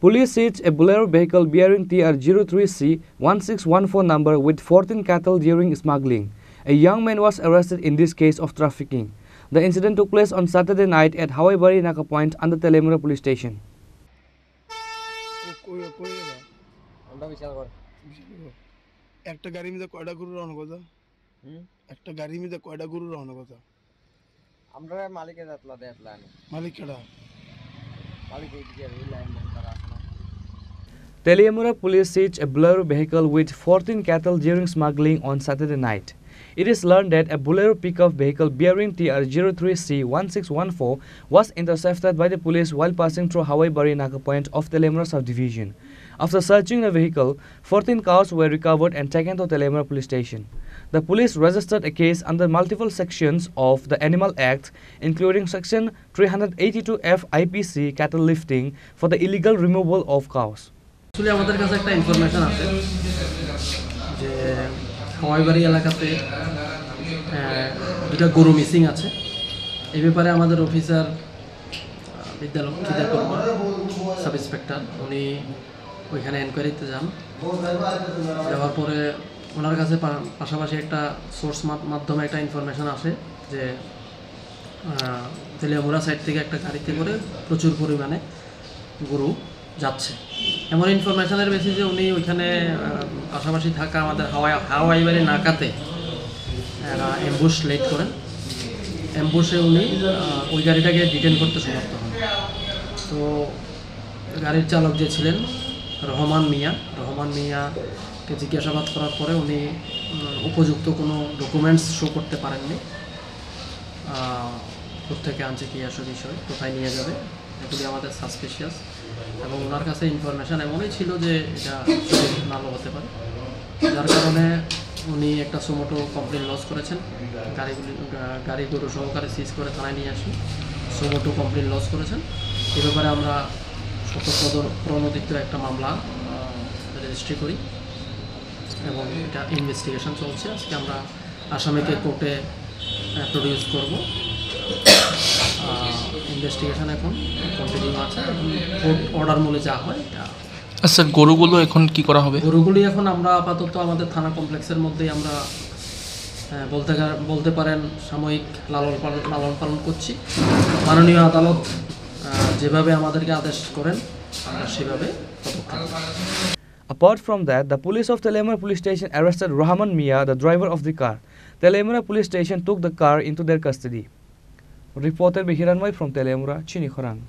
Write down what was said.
Police seized a Bolero vehicle bearing TR03C1614 number with 14 cattle during smuggling. A young man was arrested in this case of trafficking. The incident took place on Saturday night at Hawaii Naka Point under Telemura police station. কই কই এরা? আমরা বিশাল করে একটা গাড়ির মধ্যে কয়টা গরু রওনা কথা হুম একটা গাড়ির মধ্যে কয়টা গরু রওনা কথা আমরা মালিকের যাতলা দেখলাম মালিক কেডা Teleamura police seized a Bolero vehicle with 14 cattle during smuggling on Saturday night. It is learned that a Bolero pickup vehicle bearing TR03C1614 was intercepted by the police while passing through Hawaii Bari Naka Point of Telemura subdivision. After searching the vehicle, 14 cows were recovered and taken to Telemura police station. The police registered a case under multiple sections of the Animal Act, including Section 382F IPC cattle lifting for the illegal removal of cows. আসলে আমাদের কাছে একটা information আছে যে হাওয়াইবাড়ি এলাকাতে দুটা গরু missing আছে। এই ব্যাপারে আমাদের অফিসার বিদ্যালক্ষিতা কর্ম সাব ইন্সপেক্টর উনি ওইখানে এনকোয়ারিতে যান। যাওয়ার পরে ওনার কাছে পাশাপাশি একটা সোর্স মাধ্যমে একটা ইনফরমেশান আসে যে তেলিয়ামুড়া সাইড থেকে একটা গাড়িতে করে প্রচুর পরিমাণে গরু যাচ্ছে। এমন ইনফরমেশনের বেসিসে উনি ওইখানে পাশাপাশি থাকা আমাদের হাওয়াই হাওয়াই বাড়ি নাকাতে অ্যাম্বুশ লেট করেন। অ্যাম্বুশে উনি ওই গাড়িটাকে ডিটেন করতে সমর্থ হন। তো গাড়ির চালক যে ছিলেন, রহমান মিয়া, রহমান মিয়াকে জিজ্ঞাসাবাদ করার পরে উনি উপযুক্ত কোনো ডকুমেন্টস শো করতে পারেননি। থেকে আনছে কি আসল বিষয়, কোথায় নিয়ে যাবে? এগুলি আমাদের সাসপিশিয়াস এবং ওনার কাছে ইনফরমেশান এমনই ছিল যে এটা নামও হতে পারে। যার কারণে উনি একটা সুমোটো কমপ্লেন লস করেছেন। গাড়িগুলি গাড়ি গরু সহকারে সিজ করে থানায় নিয়ে আসি সুমোটো কমপ্লেন লস করেছেন। এ ব্যাপারে আমরা শতপ্রদ প্রণোদিত একটা মামলা রেজিস্ট্রি করি এবং এটা ইনভেস্টিগেশন চলছে। আজকে আমরা আসামিকে কোর্টে প্রডিউস করব। ইনভেস্টিগেশন এখন কন্টিনিউ আছে কোর্ট অর্ডার মূলে যা হয় আচ্ছা গরুগুলো এখন কি করা হবে গরুগুলি এখন আমরা আপাতত আমাদের থানা কমপ্লেক্সের মধ্যেই আমরা আহ, বলতে বলতে পারেন সাময়িক লালন পালন লালন পালন করছি মাননীয় আদালত যেভাবে আমাদেরকে আদেশ করেন আমরা সেভাবে। Apart from that, the police of Telemura police station arrested Rahman Mia, the driver of the car. Telemura police station took the car into their custody. Reporter by Hiranmai from Teleamura, Chinikhorang.